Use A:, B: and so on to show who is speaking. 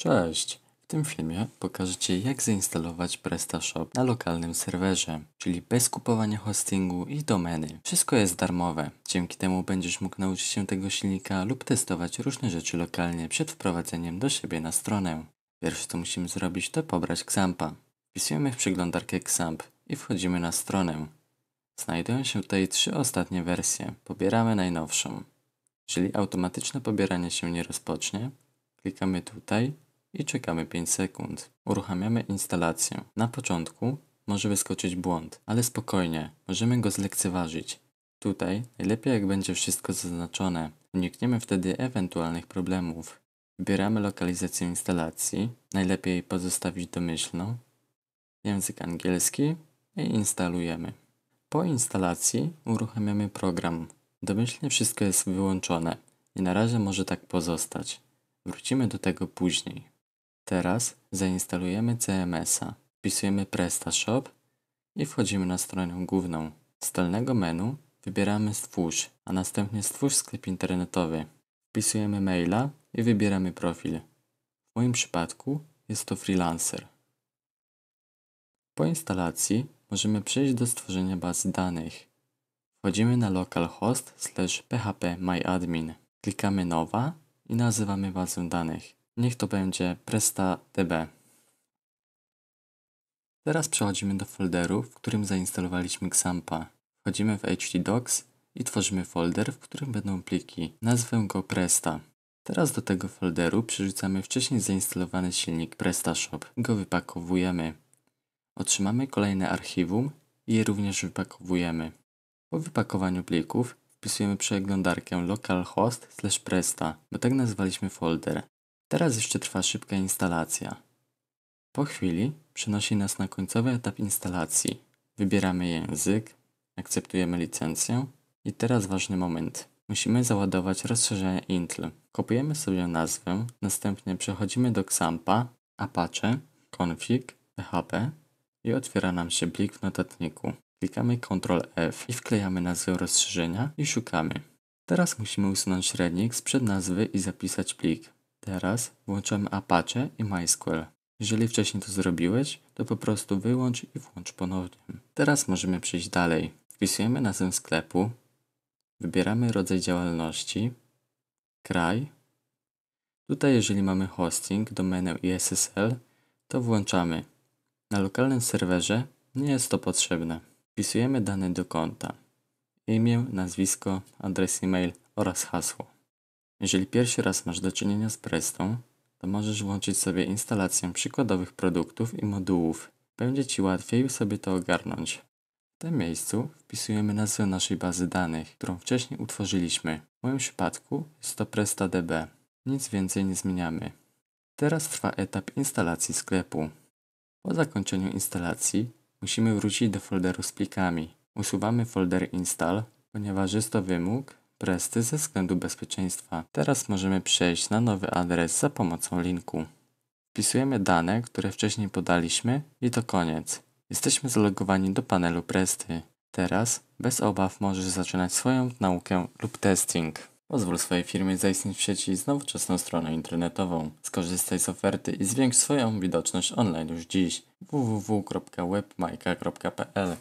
A: Cześć! W tym filmie pokażę Ci jak zainstalować PrestaShop na lokalnym serwerze, czyli bez kupowania hostingu i domeny. Wszystko jest darmowe. Dzięki temu będziesz mógł nauczyć się tego silnika lub testować różne rzeczy lokalnie przed wprowadzeniem do siebie na stronę. Pierwsze co musimy zrobić to pobrać Xampa. Wpisujemy w przeglądarkę Xamp i wchodzimy na stronę. Znajdują się tutaj trzy ostatnie wersje. Pobieramy najnowszą. Jeżeli automatyczne pobieranie się nie rozpocznie, klikamy tutaj i czekamy 5 sekund. Uruchamiamy instalację. Na początku może wyskoczyć błąd, ale spokojnie, możemy go zlekceważyć. Tutaj najlepiej jak będzie wszystko zaznaczone. Unikniemy wtedy ewentualnych problemów. Wybieramy lokalizację instalacji, najlepiej pozostawić domyślną, język angielski i instalujemy. Po instalacji uruchamiamy program. Domyślnie wszystko jest wyłączone i na razie może tak pozostać. Wrócimy do tego później. Teraz zainstalujemy CMS-a. Wpisujemy PrestaShop i wchodzimy na stronę główną. Z dolnego menu wybieramy Stwórz, a następnie Stwórz sklep internetowy. Wpisujemy maila i wybieramy profil. W moim przypadku jest to freelancer. Po instalacji możemy przejść do stworzenia bazy danych. Wchodzimy na localhost slash phpMyAdmin. Klikamy nowa i nazywamy bazę danych. Niech to będzie PrestaDB. Teraz przechodzimy do folderu, w którym zainstalowaliśmy Xampa. Wchodzimy w htdocs i tworzymy folder, w którym będą pliki. Nazwę go Presta. Teraz do tego folderu przerzucamy wcześniej zainstalowany silnik PrestaShop. Go wypakowujemy. Otrzymamy kolejne archiwum i je również wypakowujemy. Po wypakowaniu plików wpisujemy przeglądarkę localhost presta, bo tak nazwaliśmy folder. Teraz jeszcze trwa szybka instalacja. Po chwili przenosi nas na końcowy etap instalacji. Wybieramy język, akceptujemy licencję i teraz ważny moment. Musimy załadować rozszerzenie Intl. Kopiujemy sobie nazwę, następnie przechodzimy do Xampa, Apache, config, php i otwiera nam się plik w notatniku. Klikamy Ctrl F i wklejamy nazwę rozszerzenia i szukamy. Teraz musimy usunąć średnik sprzed nazwy i zapisać plik. Teraz włączamy Apache i MySQL. Jeżeli wcześniej to zrobiłeś, to po prostu wyłącz i włącz ponownie. Teraz możemy przejść dalej. Wpisujemy nazwę sklepu, wybieramy rodzaj działalności, kraj. Tutaj jeżeli mamy hosting, domenę i SSL, to włączamy. Na lokalnym serwerze nie jest to potrzebne. Wpisujemy dane do konta. Imię, nazwisko, adres e-mail oraz hasło. Jeżeli pierwszy raz masz do czynienia z Prestą, to możesz włączyć sobie instalację przykładowych produktów i modułów. Będzie Ci łatwiej sobie to ogarnąć. W tym miejscu wpisujemy nazwę naszej bazy danych, którą wcześniej utworzyliśmy. W moim przypadku jest to PrestaDB. Nic więcej nie zmieniamy. Teraz trwa etap instalacji sklepu. Po zakończeniu instalacji musimy wrócić do folderu z plikami. Usuwamy folder install, ponieważ jest to wymóg Presty ze względu bezpieczeństwa. Teraz możemy przejść na nowy adres za pomocą linku. Wpisujemy dane, które wcześniej podaliśmy i to koniec. Jesteśmy zalogowani do panelu Presty. Teraz bez obaw możesz zaczynać swoją naukę lub testing. Pozwól swojej firmie zaistnieć w sieci z nowoczesną stroną internetową. Skorzystaj z oferty i zwiększ swoją widoczność online już dziś. www.webmajka.pl